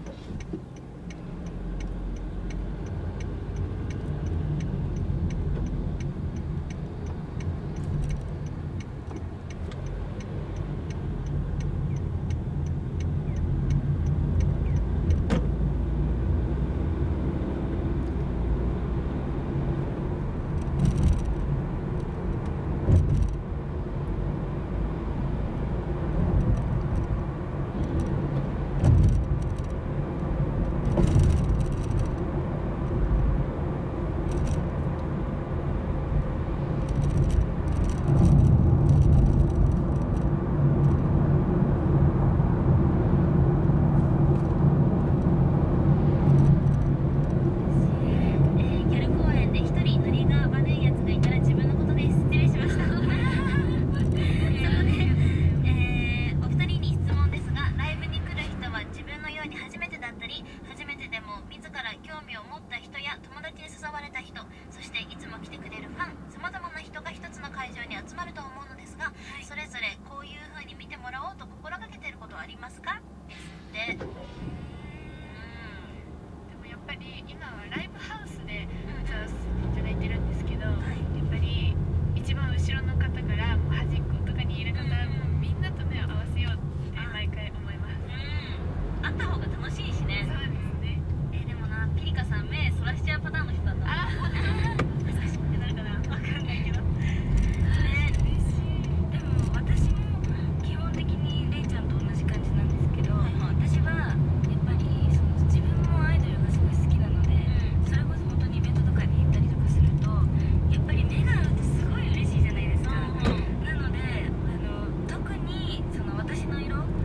ってこと。ありますか？ですって。